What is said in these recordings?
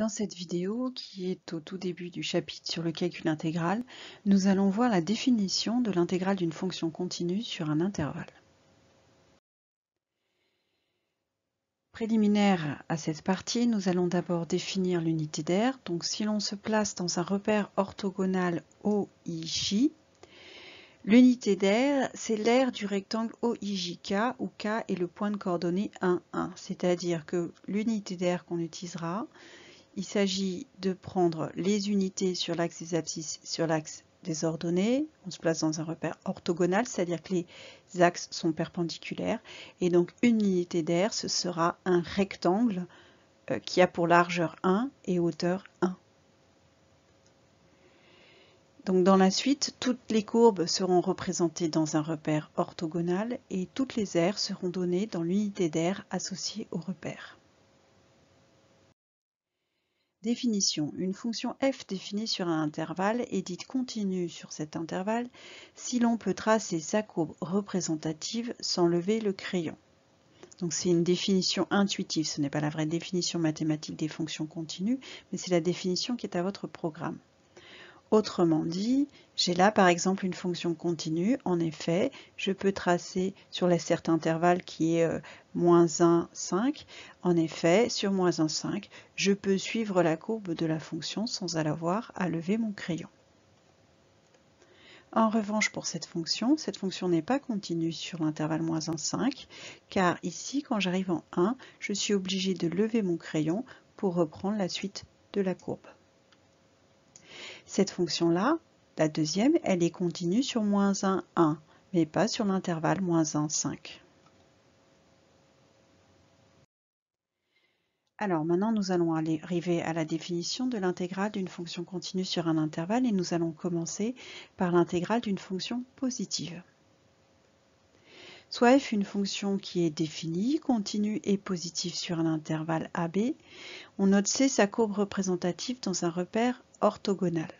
Dans cette vidéo, qui est au tout début du chapitre sur le calcul intégral, nous allons voir la définition de l'intégrale d'une fonction continue sur un intervalle. Préliminaire à cette partie, nous allons d'abord définir l'unité d'aire. Donc si l'on se place dans un repère orthogonal OIJ, l'unité d'aire, c'est l'aire du rectangle OIJK où K est le point de coordonnée 1, 1. C'est-à-dire que l'unité d'aire qu'on utilisera, il s'agit de prendre les unités sur l'axe des abscisses, sur l'axe des ordonnées. On se place dans un repère orthogonal, c'est-à-dire que les axes sont perpendiculaires. Et donc une unité d'aire, ce sera un rectangle euh, qui a pour largeur 1 et hauteur 1. Donc dans la suite, toutes les courbes seront représentées dans un repère orthogonal et toutes les aires seront données dans l'unité d'aire associée au repère. Définition. Une fonction f définie sur un intervalle est dite continue sur cet intervalle si l'on peut tracer sa courbe représentative sans lever le crayon. Donc c'est une définition intuitive, ce n'est pas la vraie définition mathématique des fonctions continues, mais c'est la définition qui est à votre programme. Autrement dit, j'ai là par exemple une fonction continue. En effet, je peux tracer sur la certain intervalle qui est euh, moins 1, 5. En effet, sur moins 1, 5, je peux suivre la courbe de la fonction sans avoir à lever mon crayon. En revanche, pour cette fonction, cette fonction n'est pas continue sur l'intervalle moins 1, 5, car ici, quand j'arrive en 1, je suis obligé de lever mon crayon pour reprendre la suite de la courbe. Cette fonction-là, la deuxième, elle est continue sur moins 1, 1, mais pas sur l'intervalle moins 1, 5. Alors maintenant, nous allons arriver à la définition de l'intégrale d'une fonction continue sur un intervalle et nous allons commencer par l'intégrale d'une fonction positive. Soit f une fonction qui est définie, continue et positive sur un intervalle AB, on note C sa courbe représentative dans un repère orthogonal.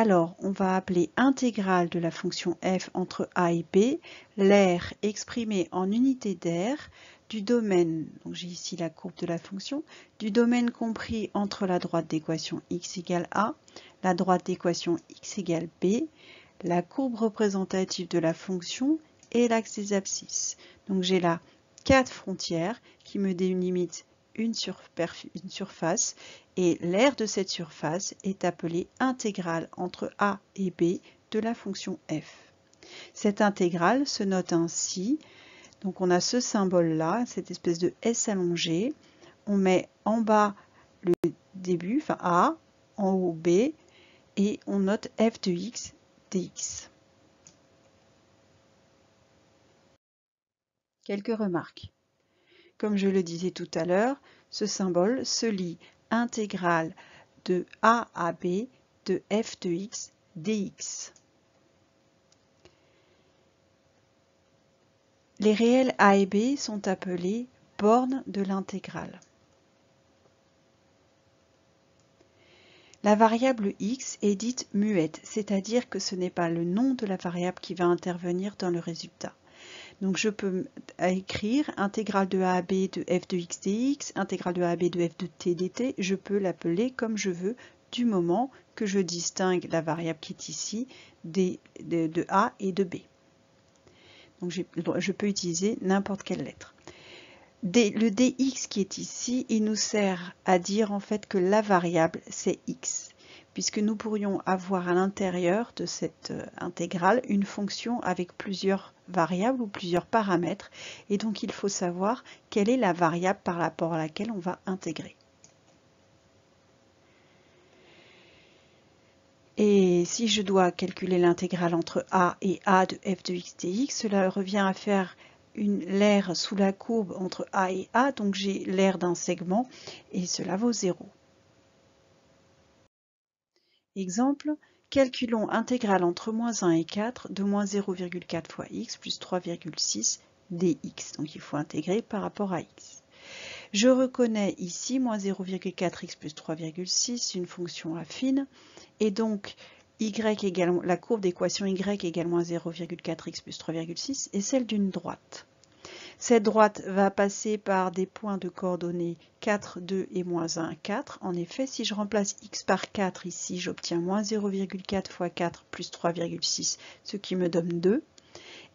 Alors, on va appeler intégrale de la fonction f entre a et b l'aire exprimée en unité d'aire du domaine, donc j'ai ici la courbe de la fonction, du domaine compris entre la droite d'équation x égale a, la droite d'équation x égale b, la courbe représentative de la fonction et l'axe des abscisses. Donc j'ai là quatre frontières qui me délimitent une, une surface et l'aire de cette surface est appelée intégrale entre a et b de la fonction f. Cette intégrale se note ainsi, donc on a ce symbole-là, cette espèce de S allongé, on met en bas le début, enfin a, en haut b, et on note f de x dx. Quelques remarques. Comme je le disais tout à l'heure, ce symbole se lit intégrale de a à b de f de x dx. Les réels a et b sont appelés bornes de l'intégrale. La variable x est dite muette, c'est-à-dire que ce n'est pas le nom de la variable qui va intervenir dans le résultat. Donc je peux écrire intégrale de a à b de f de x dx, intégrale de a à b de f de t dt, je peux l'appeler comme je veux du moment que je distingue la variable qui est ici de, a et de b. Donc je, peux utiliser n'importe quelle lettre. le dx qui est ici, il nous sert à dire en fait que la variable c'est x puisque nous pourrions avoir à l'intérieur de cette euh, intégrale une fonction avec plusieurs variables ou plusieurs paramètres, et donc il faut savoir quelle est la variable par rapport à laquelle on va intégrer. Et si je dois calculer l'intégrale entre a et a de f de x dx, cela revient à faire une l'aire sous la courbe entre a et a, donc j'ai l'aire d'un segment, et cela vaut 0. Exemple, calculons intégrale entre moins 1 et 4 de moins 0,4 fois x plus 3,6 dx. Donc il faut intégrer par rapport à x. Je reconnais ici moins 0,4x plus 3,6, une fonction affine, et donc y égale, la courbe d'équation y égale moins 0,4x plus 3,6 est celle d'une droite. Cette droite va passer par des points de coordonnées 4, 2 et moins 1, 4. En effet, si je remplace x par 4 ici, j'obtiens moins 0,4 fois 4 plus 3,6, ce qui me donne 2.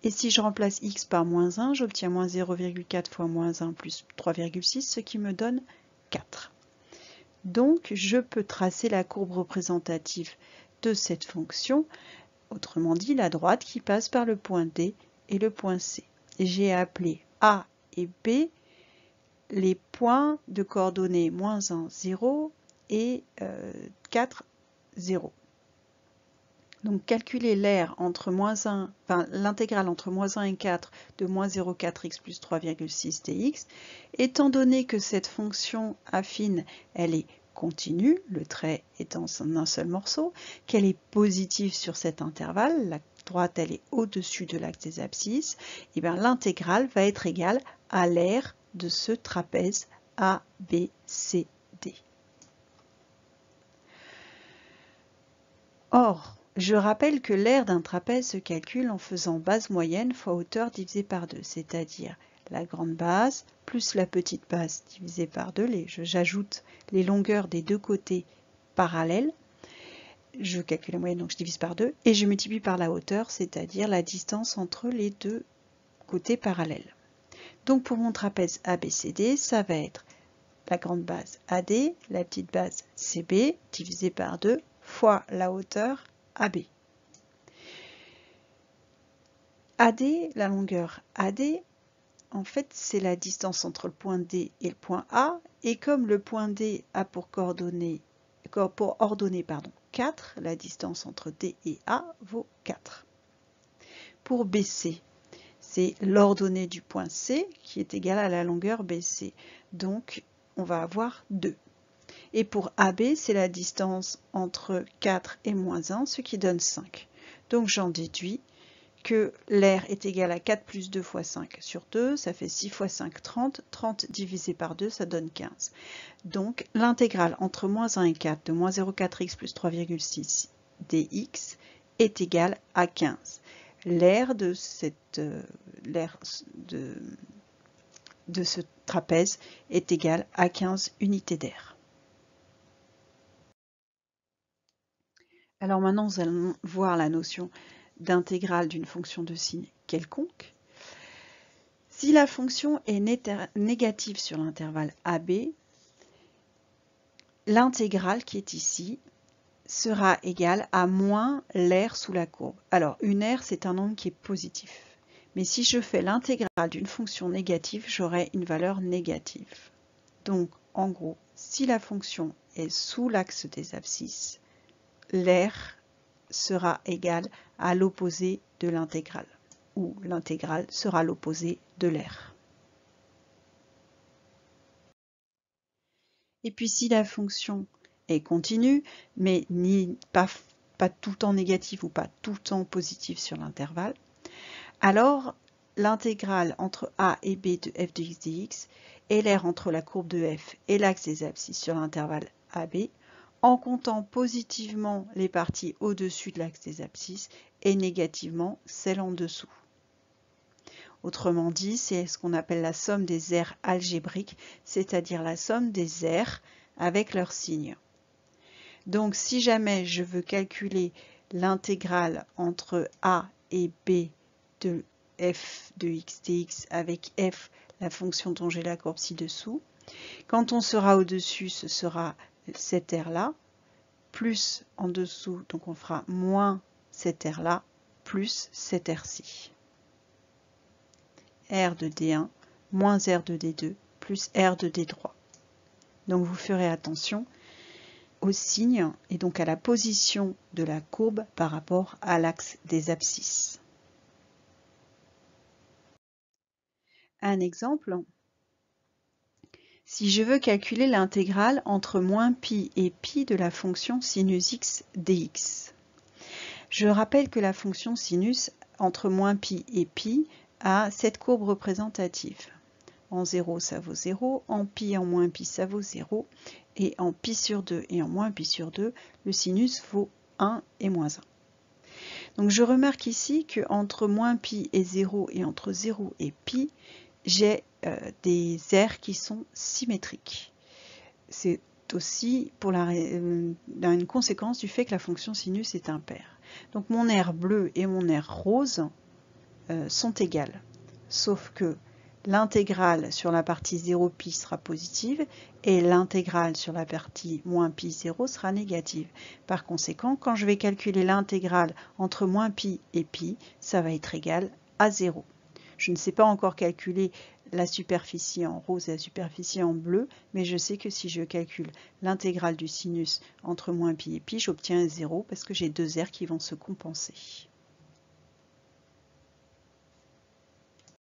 Et si je remplace x par moins 1, j'obtiens moins 0,4 fois moins 1 plus 3,6, ce qui me donne 4. Donc, je peux tracer la courbe représentative de cette fonction, autrement dit la droite qui passe par le point D et le point C. J'ai appelé A et B les points de coordonnées moins 1, 0 et 4, euh, 0. Donc calculer l'air entre moins 1, enfin l'intégrale entre moins 1 et 4 de moins 0,4x plus 3,6 dx, étant donné que cette fonction affine, elle est continue, le trait en un seul morceau, qu'elle est positive sur cet intervalle, la droite elle est au-dessus de l'axe des abscisses, et bien l'intégrale va être égale à l'air de ce trapèze ABCD. Or, je rappelle que l'aire d'un trapèze se calcule en faisant base moyenne fois hauteur divisée par 2, c'est-à-dire la grande base plus la petite base divisée par 2. J'ajoute les longueurs des deux côtés parallèles. Je calcule la moyenne, donc je divise par 2. Et je multiplie par la hauteur, c'est-à-dire la distance entre les deux côtés parallèles. Donc pour mon trapèze ABCD, ça va être la grande base AD, la petite base CB, divisée par 2, fois la hauteur AB. AD, la longueur AD, en fait, c'est la distance entre le point D et le point A. Et comme le point D a pour coordonnées, pour ordonner pardon, 4, la distance entre D et A vaut 4. Pour BC, c'est l'ordonnée du point C qui est égale à la longueur BC. Donc, on va avoir 2. Et pour AB, c'est la distance entre 4 et moins 1, ce qui donne 5. Donc j'en déduis que l'air est égal à 4 plus 2 fois 5 sur 2, ça fait 6 fois 5, 30. 30 divisé par 2, ça donne 15. Donc l'intégrale entre moins 1 et 4 de moins 0,4x plus 3,6 dx est égale à 15. L'air de, euh, de, de ce trapèze est égal à 15 unités d'air. Alors maintenant, nous allons voir la notion d'intégrale d'une fonction de signe quelconque. Si la fonction est négative sur l'intervalle AB, l'intégrale qui est ici sera égale à moins l'air sous la courbe. Alors, une aire, c'est un nombre qui est positif. Mais si je fais l'intégrale d'une fonction négative, j'aurai une valeur négative. Donc, en gros, si la fonction est sous l'axe des abscisses, l'air sera égal à l'opposé de l'intégrale, ou l'intégrale sera l'opposé de l'air. Et puis si la fonction est continue, mais pas tout le temps négative ou pas tout le temps positive sur l'intervalle, alors l'intégrale entre a et b de f de x dx et l'air entre la courbe de f et l'axe des abscisses sur l'intervalle AB en comptant positivement les parties au-dessus de l'axe des abscisses et négativement celles en dessous. Autrement dit, c'est ce qu'on appelle la somme des aires algébriques, c'est-à-dire la somme des aires avec leurs signes. Donc si jamais je veux calculer l'intégrale entre a et b de f de x dx avec f, la fonction dont j'ai la courbe ci-dessous, quand on sera au-dessus, ce sera cette aire-là, plus en dessous, donc on fera moins cette aire-là, plus cette aire-ci. R de D1 moins R de D2 plus R de D3. Donc vous ferez attention au signe et donc à la position de la courbe par rapport à l'axe des abscisses. Un exemple, si je veux calculer l'intégrale entre moins pi et pi de la fonction sinus x dx. Je rappelle que la fonction sinus entre moins pi et pi a cette courbe représentative. En 0, ça vaut 0, en pi en moins pi, ça vaut 0, et en pi sur 2 et en moins pi sur 2, le sinus vaut 1 et moins 1. Donc je remarque ici que entre moins pi et 0 et entre 0 et pi, j'ai euh, des aires qui sont symétriques. C'est aussi pour la, euh, une conséquence du fait que la fonction sinus est impaire. Donc mon aire bleu et mon aire rose euh, sont égales, sauf que l'intégrale sur la partie 0 pi sera positive et l'intégrale sur la partie moins pi 0 sera négative. Par conséquent, quand je vais calculer l'intégrale entre moins pi et pi, ça va être égal à 0. Je ne sais pas encore calculer la superficie en rose et la superficie en bleu, mais je sais que si je calcule l'intégrale du sinus entre moins pi et pi, j'obtiens 0 parce que j'ai deux aires qui vont se compenser.